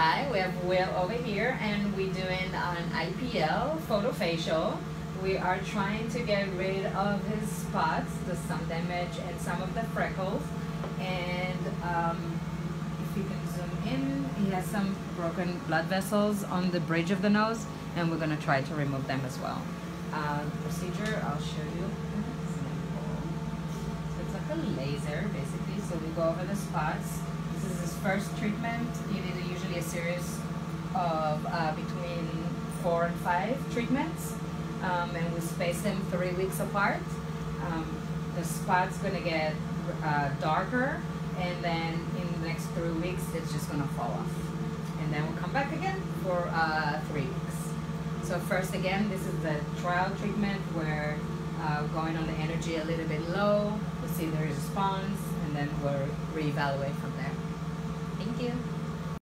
Hi, we have Will over here and we're doing an IPL photo facial. We are trying to get rid of his spots, the sun damage and some of the freckles. And um, if you can zoom in, he has some broken blood vessels on the bridge of the nose and we're gonna try to remove them as well. Uh, procedure, I'll show you. So it's like a laser basically, so we go over the spots. This is his first treatment. Series of uh, between four and five treatments. Um, and we space them three weeks apart. Um, the spot's gonna get uh, darker and then in the next three weeks it's just gonna fall off. And then we'll come back again for uh, three weeks. So first again, this is the trial treatment where uh, going on the energy a little bit low, we'll see the response and then we'll reevaluate from there.